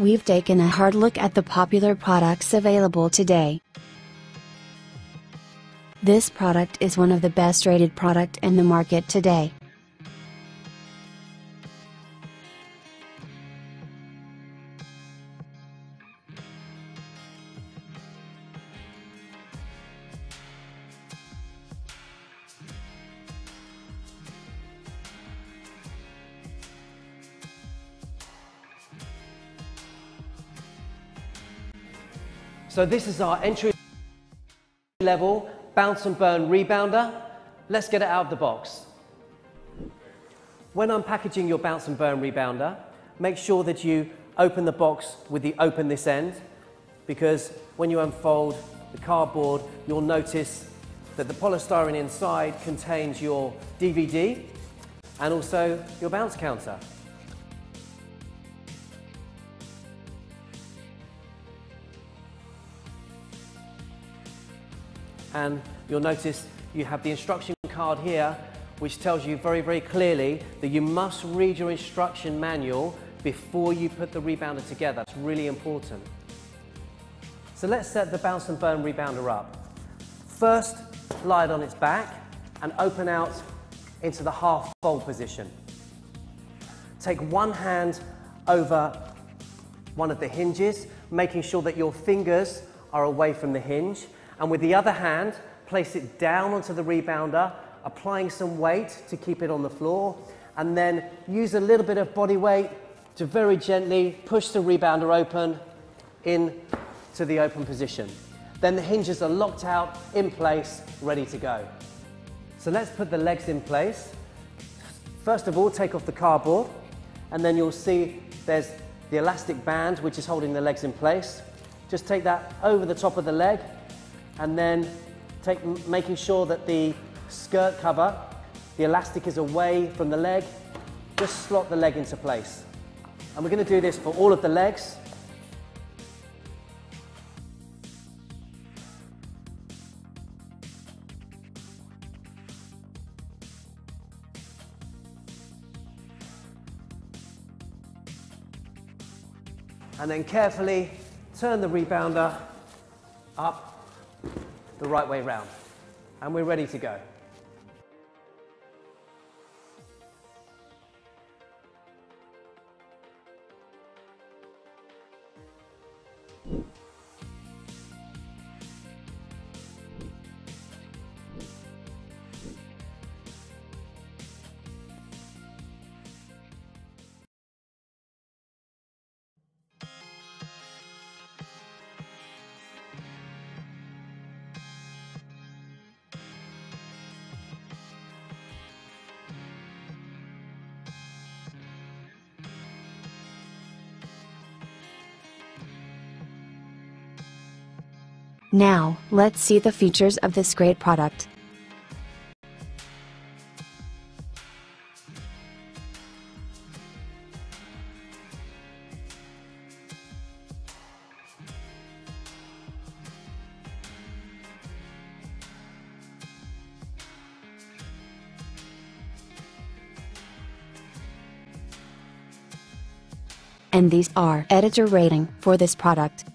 we've taken a hard look at the popular products available today. This product is one of the best rated product in the market today. So this is our entry level bounce and burn rebounder. Let's get it out of the box. When unpackaging your bounce and burn rebounder, make sure that you open the box with the open this end because when you unfold the cardboard, you'll notice that the polystyrene inside contains your DVD and also your bounce counter. And you'll notice you have the instruction card here which tells you very, very clearly that you must read your instruction manual before you put the rebounder together. It's really important. So let's set the bounce and burn rebounder up. First, lie it on its back and open out into the half fold position. Take one hand over one of the hinges, making sure that your fingers are away from the hinge and with the other hand, place it down onto the rebounder, applying some weight to keep it on the floor, and then use a little bit of body weight to very gently push the rebounder open in to the open position. Then the hinges are locked out, in place, ready to go. So let's put the legs in place. First of all, take off the cardboard, and then you'll see there's the elastic band which is holding the legs in place. Just take that over the top of the leg, and then take, making sure that the skirt cover, the elastic is away from the leg, just slot the leg into place. And we're going to do this for all of the legs. And then carefully turn the rebounder up the right way round. And we're ready to go. Now, let's see the features of this great product. And these are editor rating for this product.